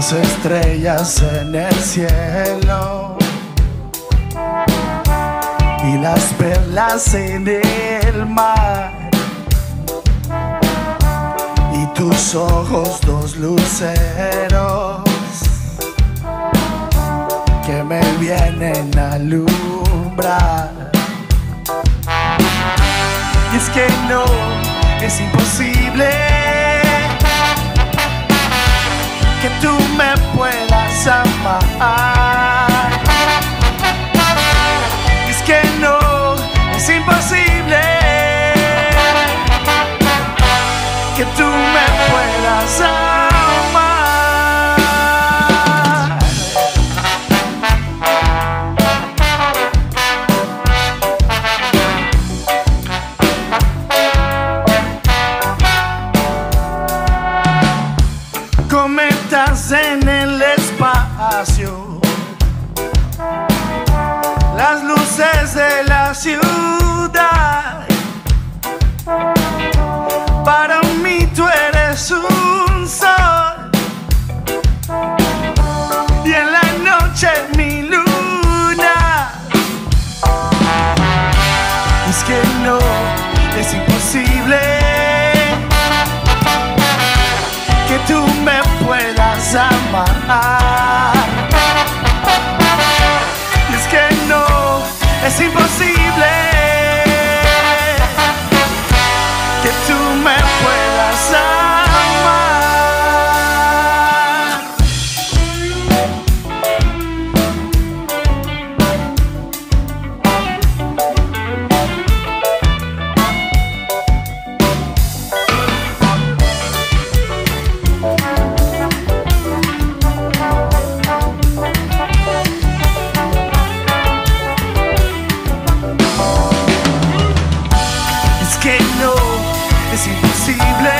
las estrellas en el cielo y las perlas en el mar y tus ojos dos luceros que me vienen a alumbrar. Y es que no es imposible que tú me puedas amar. Cometas en el espacio, las luces de la ciudad. Es imposible que tú me puedas amar. Es que no es imposible que no es imposible